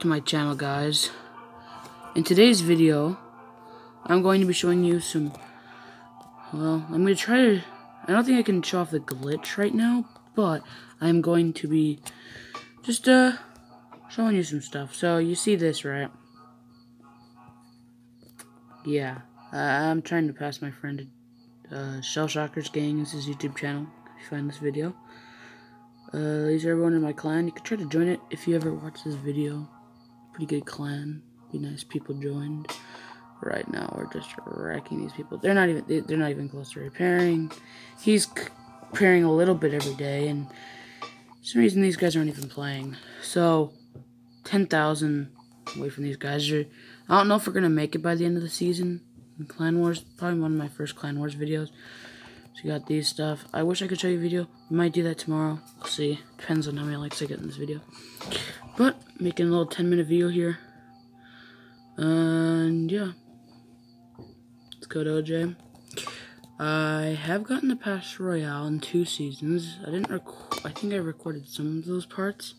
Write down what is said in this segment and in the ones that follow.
to my channel guys. In today's video, I'm going to be showing you some, well, I'm to try to, I don't think I can show off the glitch right now, but I'm going to be just uh, showing you some stuff. So you see this, right? Yeah, I'm trying to pass my friend uh, Shell Shockers Gang is his YouTube channel, if you find this video. Uh, these are everyone in my clan. You can try to join it if you ever watch this video. Pretty good clan. Be nice people joined. Right now, we're just wrecking these people. They're not even they're not even close to repairing. He's repairing a little bit every day, and some reason these guys aren't even playing. So, 10,000 away from these guys. I don't know if we're gonna make it by the end of the season. Clan Wars, probably one of my first Clan Wars videos. So you got these stuff. I wish I could show you a video. Might do that tomorrow. We'll see. Depends on how many likes I get in this video. But, making a little 10 minute video here. And, yeah. Let's go to OJ. I have gotten the Pass Royale in two seasons. I didn't I think I recorded some of those parts.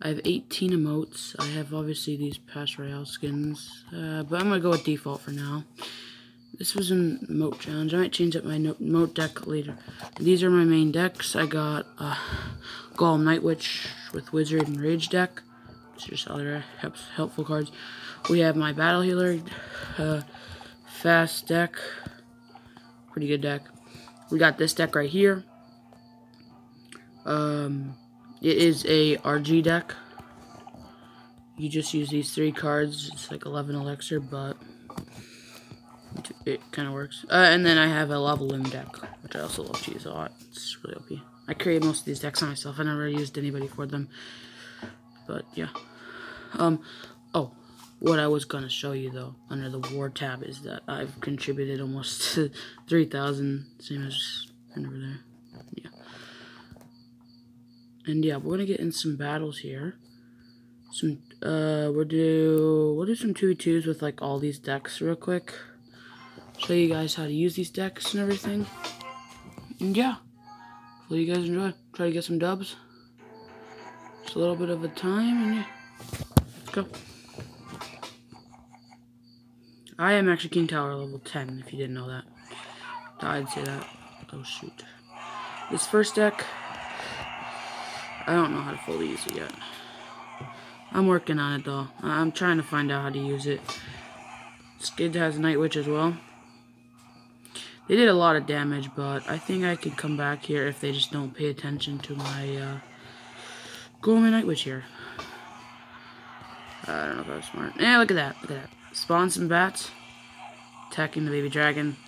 I have 18 emotes. I have obviously these Pass Royale skins. Uh, but I'm to go with default for now. This was an emote challenge. I might change up my emote deck later. These are my main decks. I got uh, Golem Night Witch with Wizard and Rage deck. It's just other helpful cards. We have my Battle Healer uh, fast deck. Pretty good deck. We got this deck right here. Um, it is a RG deck. You just use these three cards. It's like 11 elixir, but it kind of works. Uh, and then I have a Lava Loon deck, which I also love to use a lot. It's really OP. I create most of these decks myself. I never used anybody for them. But, yeah. Um, oh, what I was going to show you, though, under the War tab is that I've contributed almost 3,000, same as over there. Yeah. And, yeah, we're going to get in some battles here. Some, uh, we'll do, we'll do some 2v2s with, like, all these decks real quick show you guys how to use these decks and everything. And yeah, hopefully you guys enjoy. Try to get some dubs. Just a little bit of a time, and yeah, let's go. I am actually King Tower level 10, if you didn't know that. I'd say that. Oh, shoot. This first deck, I don't know how to fully use it yet. I'm working on it, though. I'm trying to find out how to use it. Skid has Night Witch as well. They did a lot of damage, but I think I could come back here if they just don't pay attention to my uh, Golem Night Witch here. I don't know if I was smart. Yeah, look at that. Look at that. Spawn some bats. Attacking the baby dragon.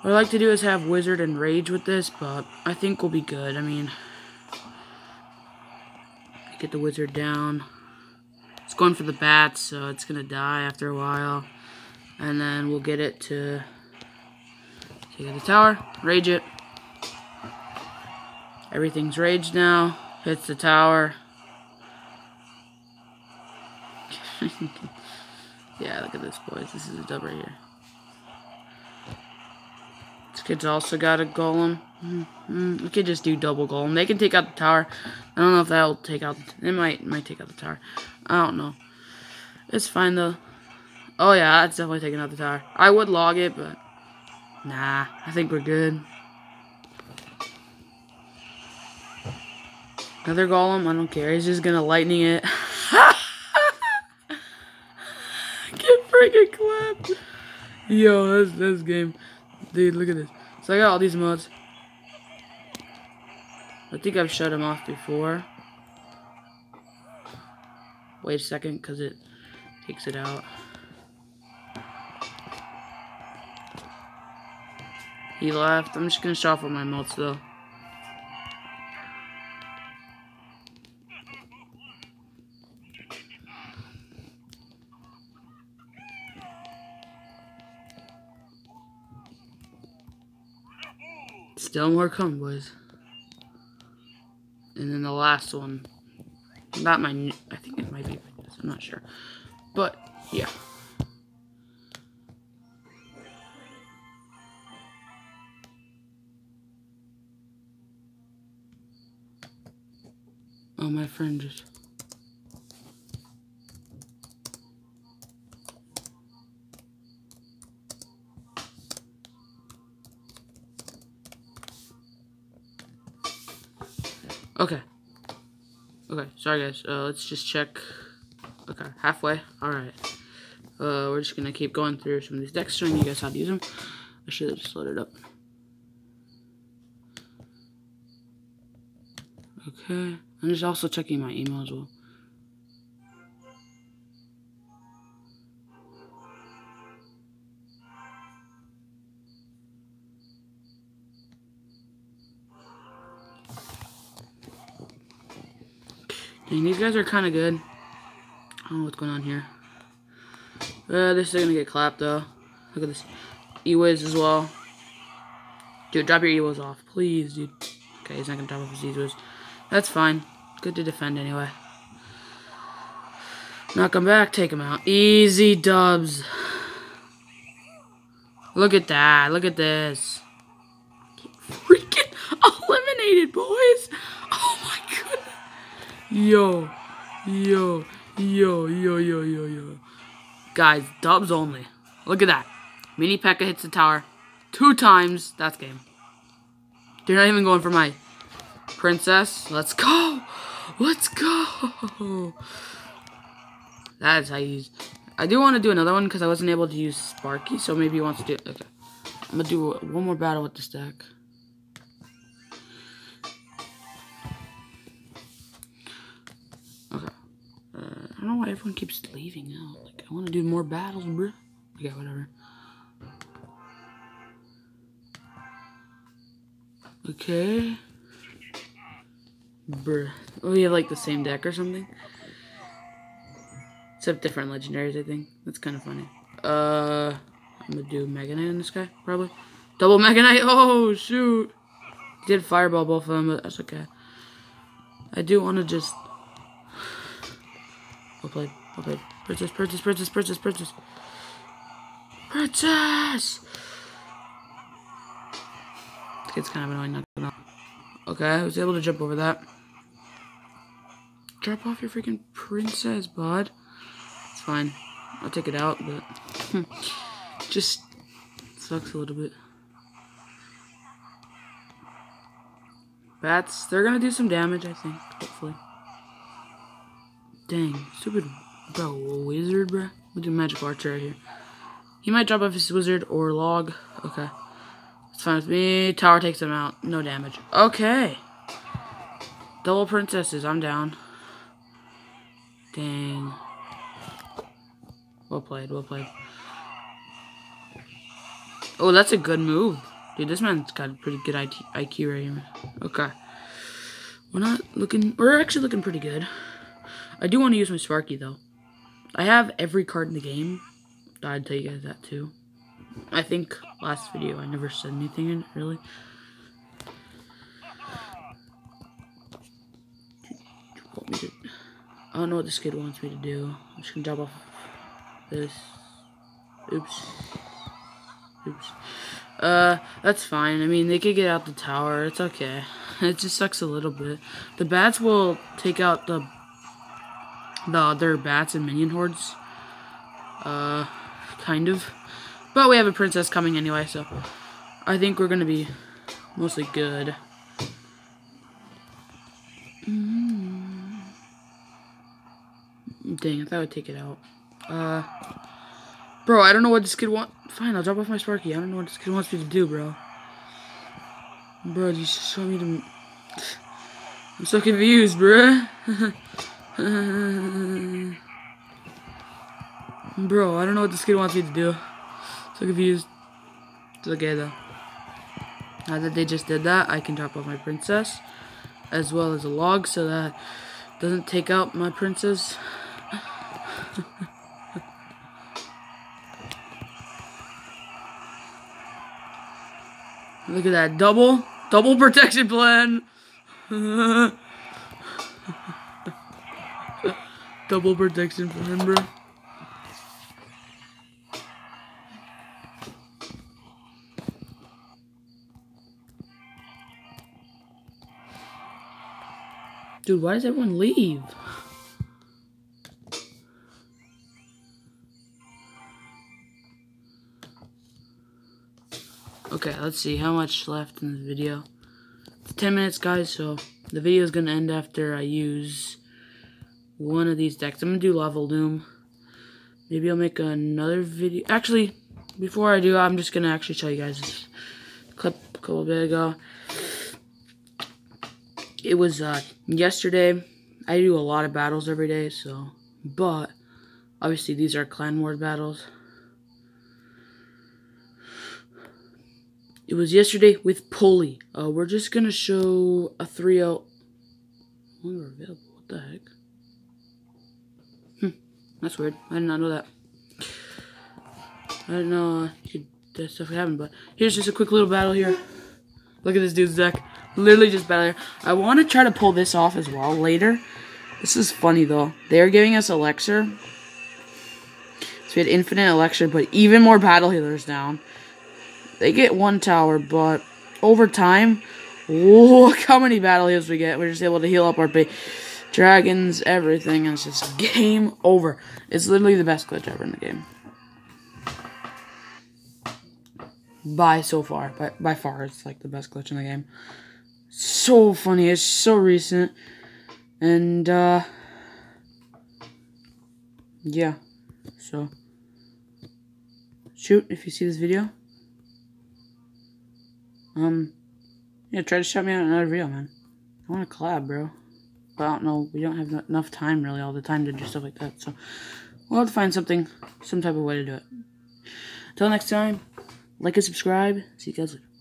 What I like to do is have Wizard and Rage with this, but I think we'll be good. I mean, get the Wizard down. It's going for the bats, so it's going to die after a while. And then we'll get it to Take out the tower, rage it. Everything's raged now. Hits the tower. yeah, look at this, boys. This is a dub right here. This kid's also got a golem. Mm -hmm. We could just do double golem. They can take out the tower. I don't know if that'll take out. It might might take out the tower. I don't know. It's fine though. Oh yeah, that's definitely taking out the tower. I would log it, but Nah, I think we're good. Another golem? I don't care. He's just gonna lightning it. Get freaking clapped. Yo, that's this game. Dude, look at this. So I got all these mods. I think I've shut them off before. Wait a second, because it takes it out. He left. I'm just gonna shuffle my motes though. Still more coming, boys. And then the last one. Not my, I think it might be I'm not sure. But, yeah. Oh my fringes. Okay. Okay, sorry guys. Uh, let's just check. Okay, halfway. Alright. Uh, we're just gonna keep going through some of these decks showing you guys how to use them. I should have just loaded up. Okay. I'm just also checking my email as well. Dang, these guys are kind of good. I don't know what's going on here. Uh, this is gonna get clapped though. Look at this. E-Wiz as well. Dude, drop your E-Wiz off. Please, dude. Okay, he's not gonna drop off his E-Wiz. That's fine. Good to defend anyway. Knock him back, take him out. Easy dubs. Look at that. Look at this. Freaking eliminated, boys. Oh my goodness. Yo. Yo. Yo, yo, yo, yo, yo. Guys, dubs only. Look at that. Mini P.E.K.K.A hits the tower two times. That's game. They're not even going for my princess. Let's go. Let's go. That's how you use. I do want to do another one because I wasn't able to use Sparky, so maybe he wants to do. Okay. I'm gonna do one more battle with this deck. Okay. Uh, I don't know why everyone keeps leaving out. Like, I want to do more battles, bro. Okay, whatever. Okay. Bruh. We have like the same deck or something. Except different legendaries, I think. That's kind of funny. Uh, I'm gonna do Mega Knight on this guy, probably. Double Mega Knight. Oh, shoot. Did fireball both of them, but that's okay. I do want to just. Well played. Well played. Princess, princess, princess, princess, princess. Princess! This kid's kind of annoying, not. Okay, I was able to jump over that. Drop off your freaking princess, bud. It's fine. I'll take it out, but hmm, just sucks a little bit. Bats, they're gonna do some damage, I think, hopefully. Dang, stupid bro, wizard, bro. We'll do magic archer right here. He might drop off his wizard or log. Okay. It's fine with me. Tower takes them out. No damage. Okay. Double princesses. I'm down. Dang. Well played. Well played. Oh, that's a good move. Dude, this man's got a pretty good IQ right here. Okay. We're not looking... We're actually looking pretty good. I do want to use my Sparky, though. I have every card in the game. I'd tell you guys that, too. I think last video I never said anything in it, really. I don't know what this kid wants me to do. I'm just gonna drop off this. Oops. Oops. Uh, that's fine. I mean, they could get out the tower. It's okay. It just sucks a little bit. The bats will take out the the other bats and minion hordes. Uh, kind of. But we have a princess coming anyway, so I think we're gonna be mostly good. Mm. Dang, I thought I would take it out. Uh, bro, I don't know what this kid wants. Fine, I'll drop off my Sparky. I don't know what this kid wants me to do, bro. Bro, you just show me to... I'm so confused, bro. bro, I don't know what this kid wants me to do. So confused. Though. Now that they just did that, I can drop off my princess. As well as a log so that doesn't take out my princess. Look at that. Double. Double protection plan. Double protection plan, bro. Dude, why does everyone leave? Okay, let's see how much left in the video. It's 10 minutes, guys, so the video is going to end after I use one of these decks. I'm going to do Lava Loon. Maybe I'll make another video. Actually, before I do, I'm just going to actually show you guys this clip a couple bit ago. It was uh, yesterday. I do a lot of battles every day, so, but obviously these are clan ward battles. It was yesterday with Pulley. Uh, we're just going to show a 3-0. Longer available. What the heck? Hmm. That's weird. I did not know that. I didn't know uh, that stuff happened, but here's just a quick little battle here. Look at this dude's deck. Literally just better. I want to try to pull this off as well later. This is funny, though. They're giving us Elixir. So we had Infinite Elixir, but even more Battle Healers down. They get one tower, but over time, look how many battle heals we get. We're just able to heal up our big dragons, everything, and it's just game over. It's literally the best glitch ever in the game. By so far, by, by far, it's like the best glitch in the game. So funny, it's so recent. And, uh, yeah, so, shoot if you see this video. Um, yeah, try to shut me out another video, man. I want to collab, bro. But I don't know, we don't have enough time, really, all the time to do stuff like that. So, we'll have to find something, some type of way to do it. Until next time, like and subscribe. See you guys later.